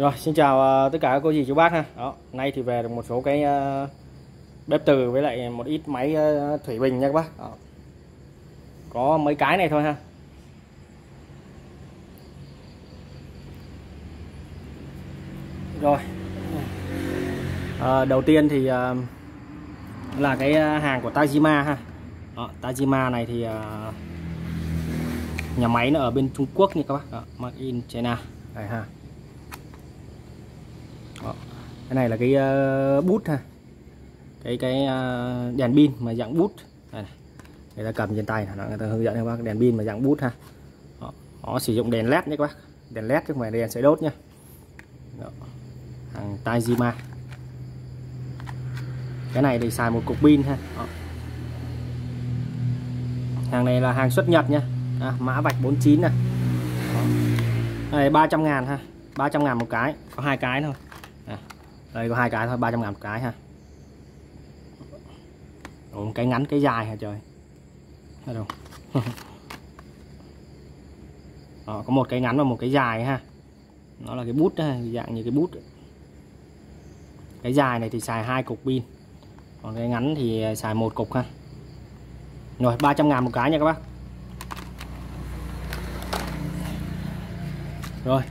Rồi, xin chào uh, tất cả các cô dì chú bác ha. Đó, nay thì về được một số cái uh, bếp từ với lại một ít máy uh, thủy bình nha các bác. Đó. Có mấy cái này thôi ha. Rồi. À, đầu tiên thì uh, là cái hàng của Tajima ha. Đó, Tajima này thì uh, nhà máy nó ở bên Trung Quốc nha các bác. Đó, made in China. Đây ha. Cái này là cái uh, bút ha. Cái cái uh, đèn pin mà dạng bút. Đây này. người ta cầm trên tay nó người ta hướng dẫn các bác đèn pin mà dạng bút ha. Đó. nó sử dụng đèn led nhé các bác. Đèn led chứ không phải đèn sợi đốt nhá. Đó. hàng Tajima. Cái này thì xài một cục pin ha. Đó. hàng này là hàng xuất Nhật nhá. À, mã vạch 49 này. Này đây 300 ngàn ha. 300 ngàn một cái. Có hai cái thôi đây có hai cái thôi 300 ngàn một cái ha. Ủa, cái ngắn cái dài hả trời? Thấy đâu Đó, có một cái ngắn và một cái dài ha. Nó là cái bút đó, dạng như cái bút cái dài này thì xài hai cục pin. Còn cái ngắn thì xài một cục ha. Rồi 300 ngàn một cái nha các bác. Rồi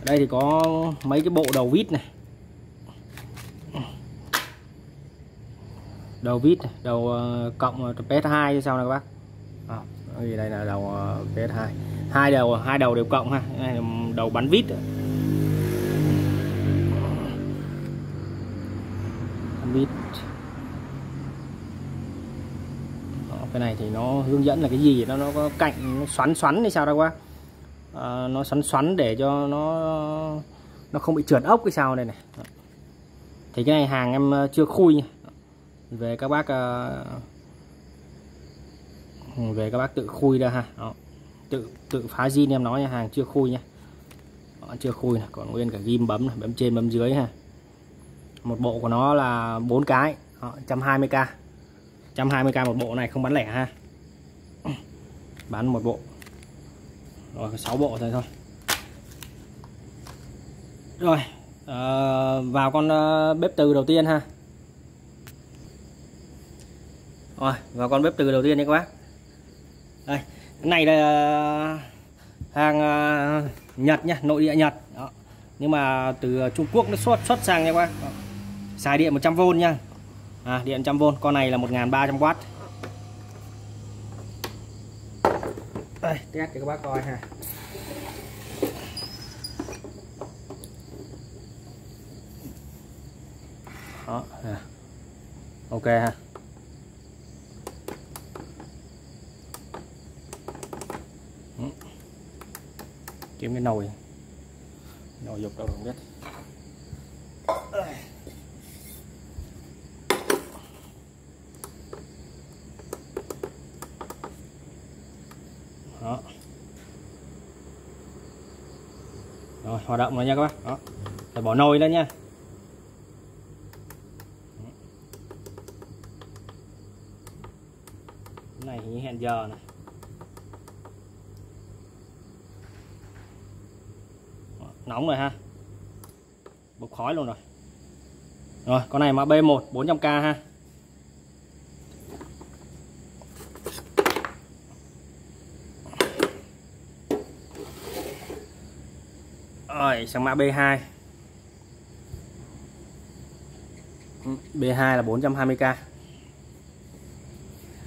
ở đây thì có mấy cái bộ đầu vít này. Đầu vít này, đầu ờ, cộng ờ, PS2 sau này các bác. À, đây là đầu ờ, PS2 hai. Đầu hai đầu đều cộng ha. Đây là đầu bắn vít. Vít. Cái này thì nó hướng dẫn là cái gì? Nó nó có cạnh nó xoắn xoắn hay sao đâu quá à, nó xoắn xoắn để cho nó nó không bị trượt ốc cái sao đây này. Thì cái này hàng em chưa khui nha về các bác uh, về các bác tự khui ra ha. Đó. tự tự phá zin em nói nha hàng chưa khui nha. Đó, chưa khui này. còn nguyên cả ghim bấm này. bấm trên bấm dưới ha. Một bộ của nó là bốn cái. Đó, 120k 120k một bộ này không bán lẻ ha. Bán một bộ. Rồi 6 bộ thôi thôi. Rồi à, vào con uh, bếp từ đầu tiên ha rồi và con bếp từ đầu tiên đi các bác. Đây cái này là hàng à, Nhật nha nội địa Nhật. Đó. nhưng mà từ Trung Quốc nó xuất xuất sang nha các bác. Đó. xài điện 100V nha. À, điện 100V con này là 1300W đây test cho các bác coi ha. Đó ok ha. Kiếm cái nồi. Nồi dục đâu không biết. Đó. Rồi, hoạt động rồi nha các bác. Đó. Phải bỏ nồi lên nha. Cái này như hẹn giờ này nóng rồi ha. Bốc khói luôn rồi. Rồi con này mã B1 400k ha. Rồi sang mã B2 B2 là 420k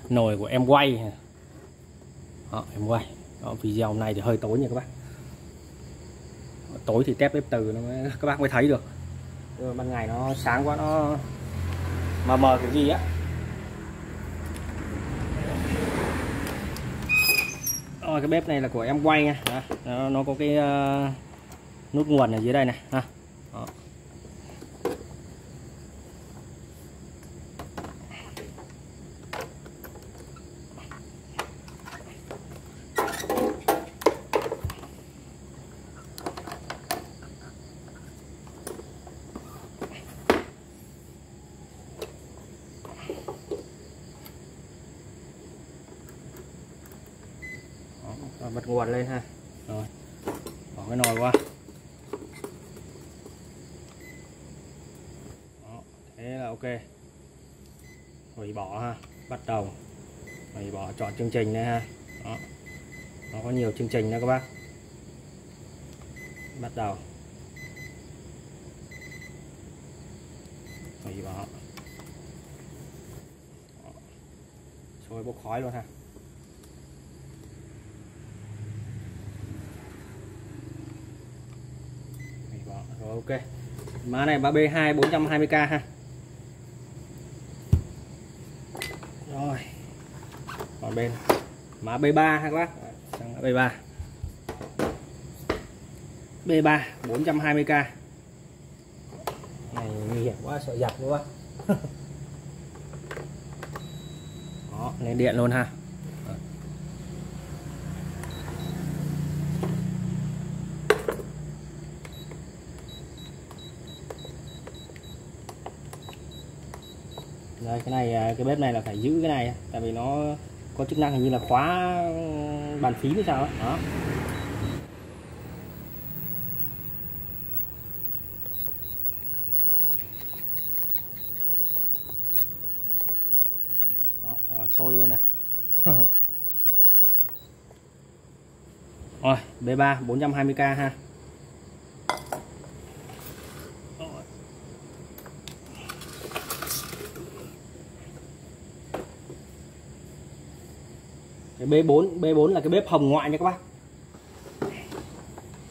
nồi của em quay. Đó, em quay. Đó, video hôm nay thì hơi tối nha các bác tối thì tép bếp từ nó mới, các bác mới thấy được. Ban ngày nó sáng quá nó mờ mờ kiểu gì á. Rồi cái bếp này là của em quay nha. Nó, nó có cái uh, nút nguồn ở dưới đây này. Ha Đó, bật nguồn lên ha. Rồi. Bỏ cái nồi qua. Đó, thế là ok. Hủy bỏ ha bắt đầu. Hủy bỏ chọn chương trình đây ha. Đó. nó có nhiều chương trình đó các bác. Bắt đầu. Hủy bỏ. Sôi bốc khói luôn ha. Ok. Má này 3B2 420k ha. Rồi. Còn bên mã B3 ha các bác. Sang mã B3 B3 420k này, nguy hiểm quá, sợ giặt quá đó, lên điện luôn ha. Đây cái này à, cái bếp này là phải giữ cái này tại vì nó có chức năng hình như là khóa ừ, bàn phím hay sao đó, đó. đó rồi sôi luôn này rồi B3 420k ha. Cái B4 B4 là cái bếp hồng ngoại nha các bác.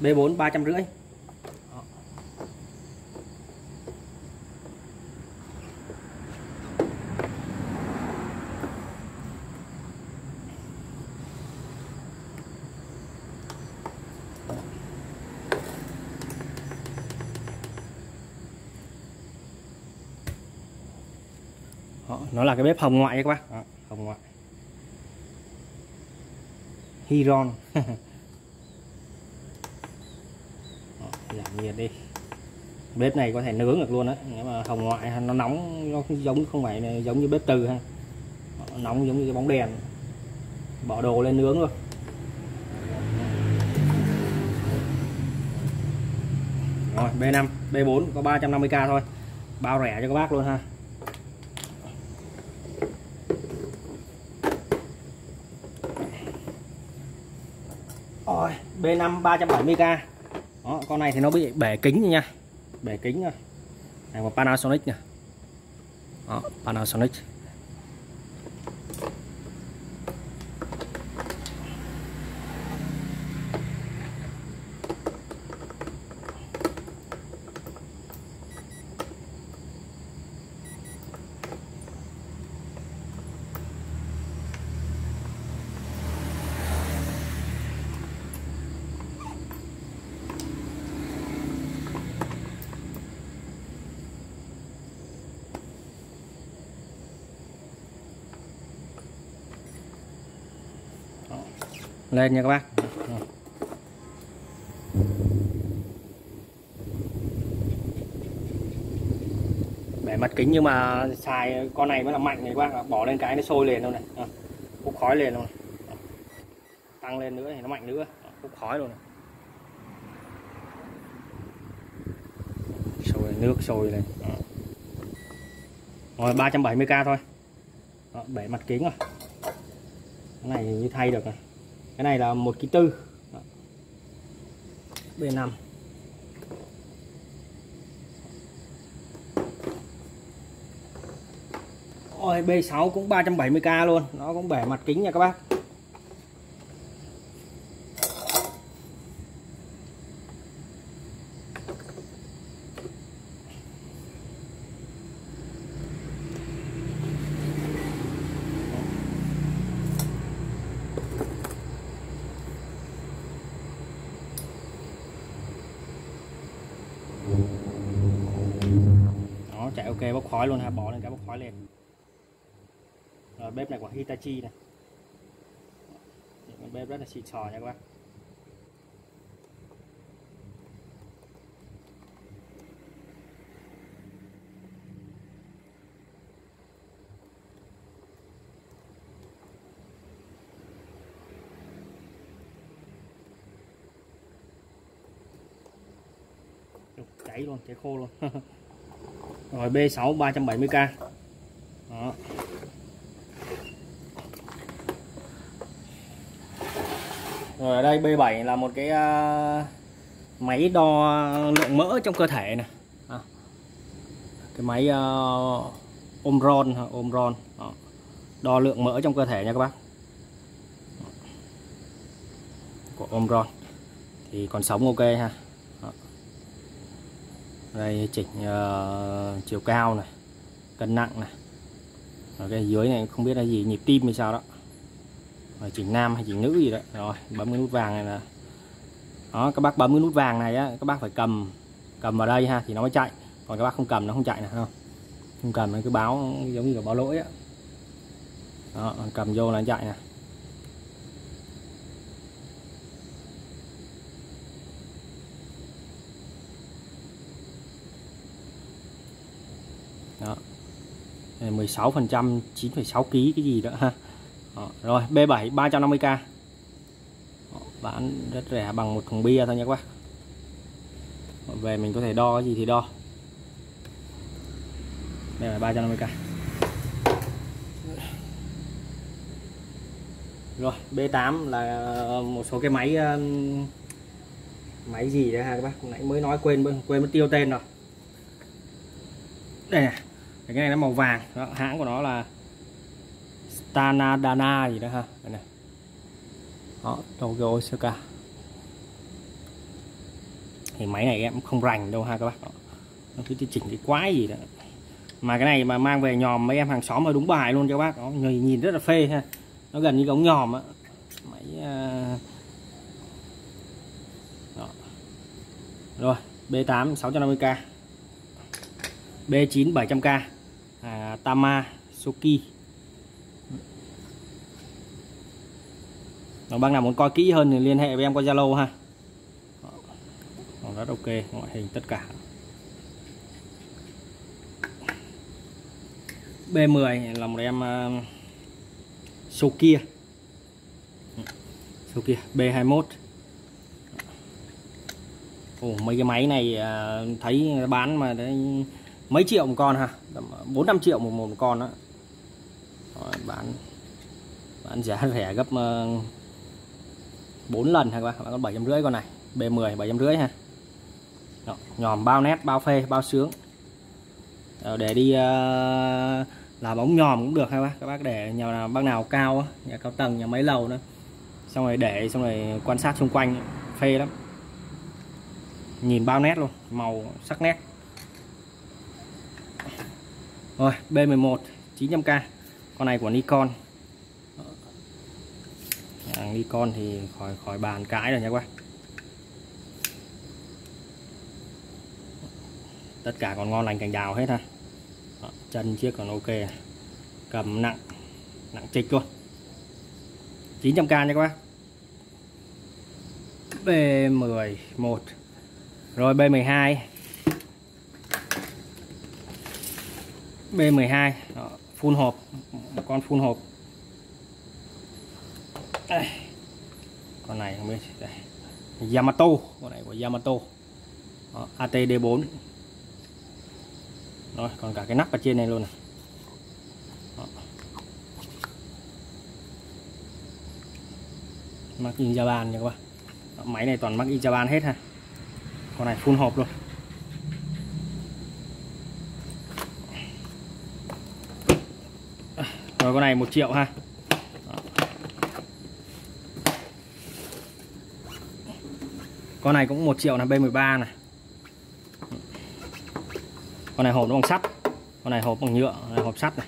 B4 ba trăm rưỡi. Đó, nó là cái bếp hồng ngoại các bác. Đó, hồng ngoại. Hiron. Giảm nhiệt đi? Bếp này có thể nướng được luôn á. Nếu mà hồng ngoại nó nóng, nó giống không phải này giống như bếp từ ha. Nó nóng giống như cái bóng đèn. Bỏ đồ lên nướng luôn. Rồi B5 B4 có 350k thôi. Bao rẻ cho các bác luôn ha Rồi, B5 370k. Đó, con này thì nó bị bể kính rồi nha. Bể kính rồi. Này một Panasonic nè. Đó, Panasonic. Lên nha các bác. Bể mặt kính nhưng mà xài con này mới là mạnh này các bác bỏ lên cái nó sôi liền luôn này. Hút khói liền luôn này. Tăng lên nữa thì nó mạnh nữa. Hút khói luôn này. sôi nước sôi này. Rồi 370k thôi. Đó, bể mặt kính rồi. Cái này như thay được rồi cái này là một ký tư. Đó. B5 Ôi B6 cũng 370k luôn. Nó cũng bể mặt kính nha các bác Đó chạy ok bốc khói luôn ha, Bỏ lên cái bốc khói lên. Rồi, bếp này của Hitachi này. Những bếp rất là xịn sò nha các bác. Cháy luôn, cháy khô luôn. rồi B6 370k đó. Rồi ở đây B7 là một cái uh, máy đo lượng mỡ trong cơ thể này. À. cái máy uh, Omron Omron. Đó. đo lượng mỡ trong cơ thể nha các bác. Của Omron. Thì còn sống ok ha đây chỉnh uh, chiều cao này cân nặng này. Ở cái dưới này không biết là gì nhịp tim hay sao đó. Rồi chỉnh nam hay chỉnh nữ gì đó. Rồi bấm cái nút vàng này là đó các bác bấm cái nút vàng này á các bác phải cầm cầm vào đây ha thì nó mới chạy. Còn các bác không cầm nó không chạy nè không? Không cầm nó cứ báo giống như là báo lỗi á. Đó cầm vô là nó chạy nè đó 16 phần trăm 9,6 kg cái gì đó ha. Đó. rồi B7 350k bán rất rẻ bằng một thùng bia thôi nha các bác. Về mình có thể đo cái gì thì đo. Đây là 350k rồi B8 là ờ, một số cái máy máy gì đấy ha các bác? Nãy mới nói quên quên mất tiêu tên rồi. Đây này cái này nó màu vàng. Đó, hãng của nó là Stanadana gì đó ha. Đây này. Đó Tokyo Osaka. Thì máy này em không rành đâu ha các bác. Nó cứ chỉnh cái quái gì đó. Mà cái này mà mang về nhòm mấy em hàng xóm mà đúng bài luôn cho bác. Nó nhìn, nhìn rất là phê ha. Nó gần như ống nhòm á. Máy uh... đó. rồi B8 650k B9 700k à, Tama Suki Còn bác nào muốn coi kỹ hơn thì liên hệ với em qua Zalo ha. Còn rất ok ngoại hình tất cả. B10 là một em ờ, uh, Sokia Sokia B21 Ồ, mấy cái máy này uh, thấy bán mà đấy mấy triệu một con ha bốn năm triệu một một con đó Rồi, bán bán giá rẻ gấp ờ, uh, 4 lần ha các bạn? Con bảy trăm rưỡi con này. B10 bảy trăm rưỡi ha. Đó, nhòm bao nét bao phê bao sướng. Rồi, để đi uh, làm ống nhòm cũng được ha các bác. Các bác để nhà nào bác nào cao nhà cao tầng nhà mấy lầu nữa xong rồi để xong rồi quan sát xung quanh phê lắm. Nhìn bao nét luôn màu sắc nét rồi B11 900k con này của Nikon. Hàng Nikon thì khỏi khỏi bàn cãi rồi nha các bạn tất cả còn ngon lành cành đào hết ha. Đó, chân chiếc còn ok. Cầm nặng nặng trịch luôn. 900k nha các bác. B11 rồi B12 B12 Đó, full hộp một con full hộp. Đây. con này không biết đây. Yamato con này của Yamato. Đó, ATD4 rồi còn cả cái nắp ở trên này luôn này. Đó. mắc in Japan nha các bạn Đó, máy này toàn mắc in Japan hết ha. Con này full hộp luôn. Con này một triệu ha. Con này cũng một triệu là B13 này. Con này hộp nó bằng sắt con này hộp bằng nhựa này hộp sắt này.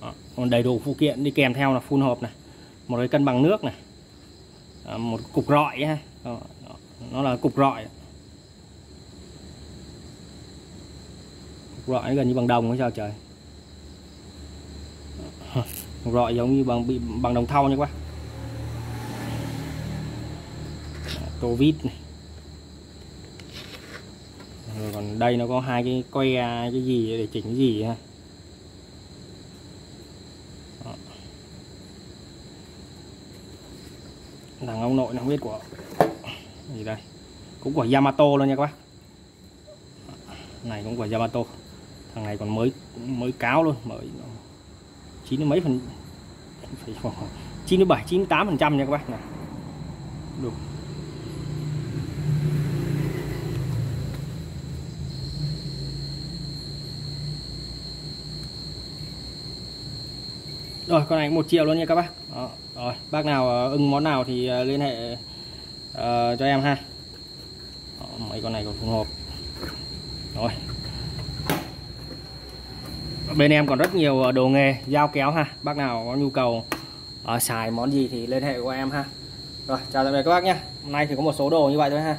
Đó. còn đầy đủ phụ kiện đi kèm theo là phun hộp này. Một cái cân bằng nước này. Đó, một cục rọi ha. Đó. nó là cục rọi. Cục rọi gần như bằng đồng hay sao trời rọi giống như bằng bị, bằng đồng thau nha các bác. Tô vít này. Rồi còn đây nó có hai cái que cái gì để chỉnh cái gì ha? Thằng ông nội nó không biết của gì đây? Cũng của Yamato luôn nha các bác. Này cũng của Yamato. Thằng này còn mới mới cáo luôn, mới chín mấy phần phải khoảng chín bảy chín tám phần trăm nha các bác. Này. Được rồi con này một triệu luôn nha các bác. Đó. rồi bác nào ờ, ưng món nào thì ờ, liên hệ uh, cho em ha. Đó, mấy con này còn phù hợp. Rồi bên em còn rất nhiều ờ, đồ nghề dao kéo ha. Bác nào có nhu cầu uh, xài món gì thì liên hệ của em ha. Rồi chào tạm biệt các bác nhé hôm nay thì có một số đồ như vậy thôi ha.